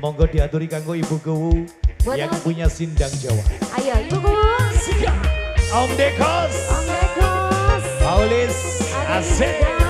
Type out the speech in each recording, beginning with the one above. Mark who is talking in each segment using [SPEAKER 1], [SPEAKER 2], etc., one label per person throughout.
[SPEAKER 1] Monggo diaturi kanggo Ibu Kuwu yang punya sindang Jawa.
[SPEAKER 2] Ayo Ibu Kuwu.
[SPEAKER 1] Om Dekos.
[SPEAKER 2] Om Dekos.
[SPEAKER 1] Paulis. Asik.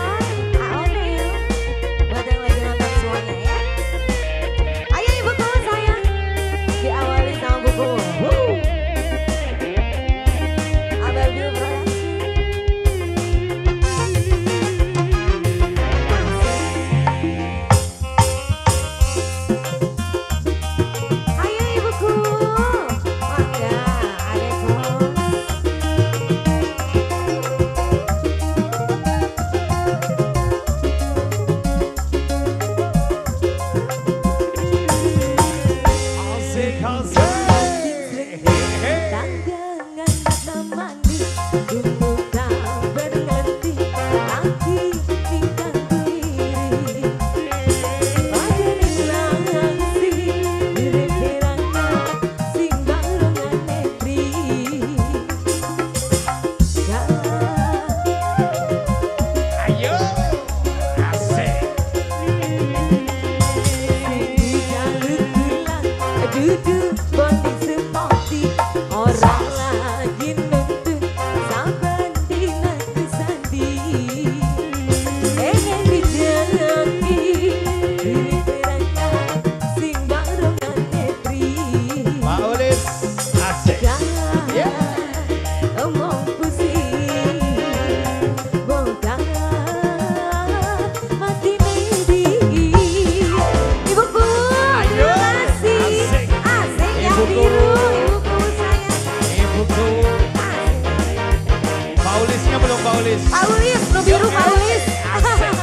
[SPEAKER 2] Paulis. Paulis, no biru Paulis.
[SPEAKER 1] Asik.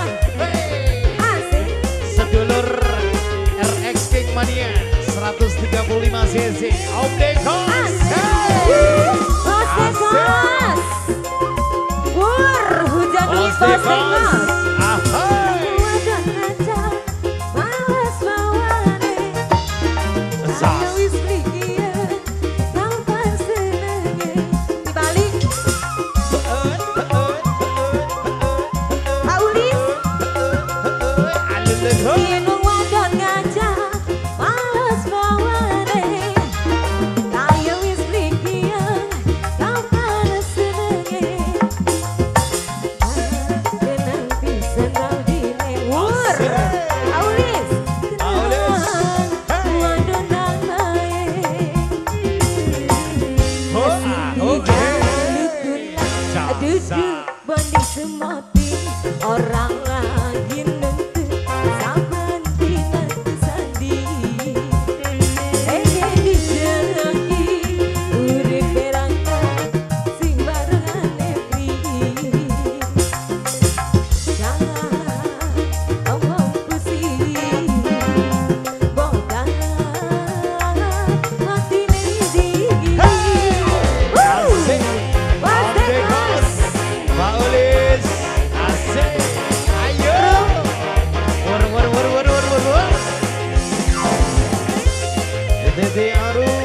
[SPEAKER 1] Sedulur RX King Mania 135 cc. Om Dekos.
[SPEAKER 2] Asik. Bos Dekos. Hujan Bos Dekos.
[SPEAKER 1] hidup banding semati orang lain Desde Aru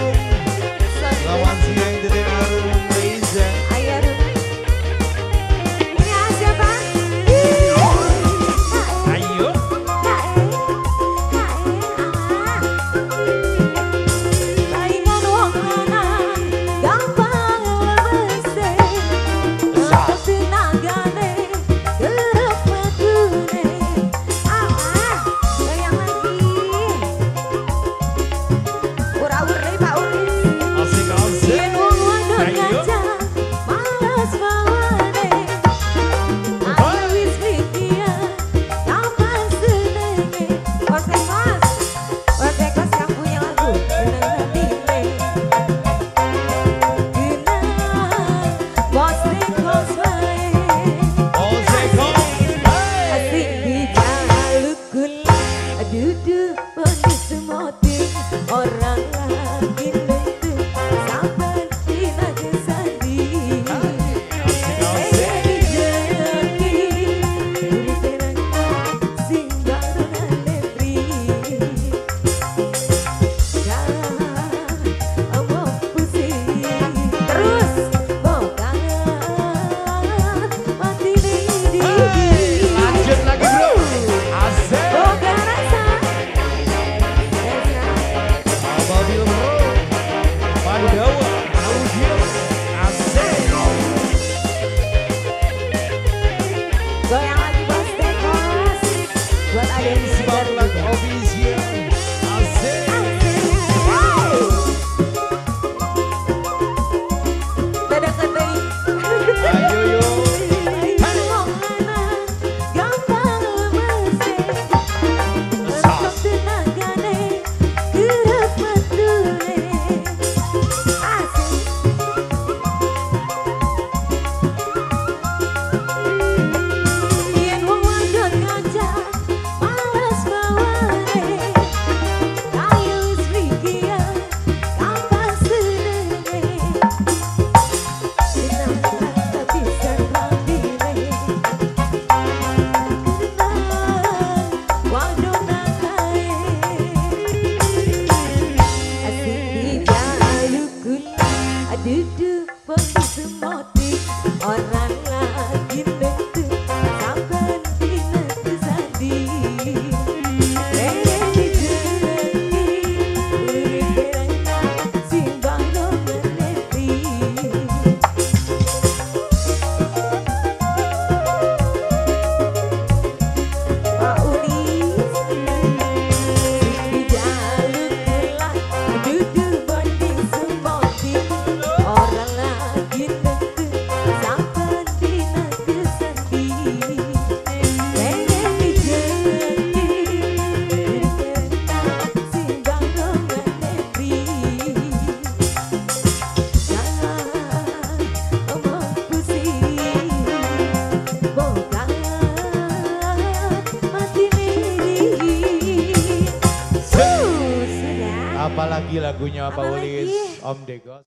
[SPEAKER 1] Apalagi lagunya
[SPEAKER 2] Apa
[SPEAKER 1] Paulis,
[SPEAKER 2] lagi?
[SPEAKER 1] Om Dego.